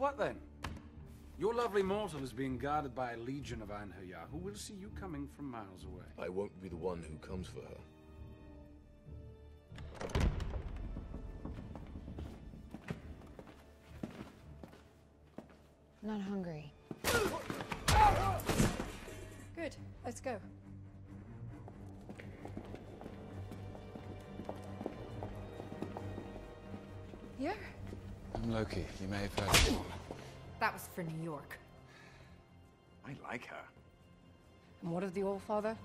what then? Your lovely mortal is being guarded by a legion of Einherjar who will see you coming from miles away. I won't be the one who comes for her. Not hungry. Good. Let's go. Here? I'm Loki. You may have heard of me. That was for New York. I like her. And what of the All Father?